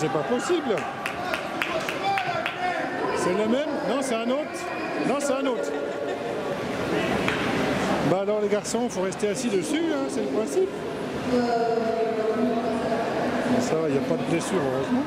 c'est pas possible. C'est le même? Non, c'est un autre Non, c'est un autre. Bah alors les garçons, il faut rester assis dessus, hein, c'est le principe. Ça va, il n'y a pas de blessure, heureusement.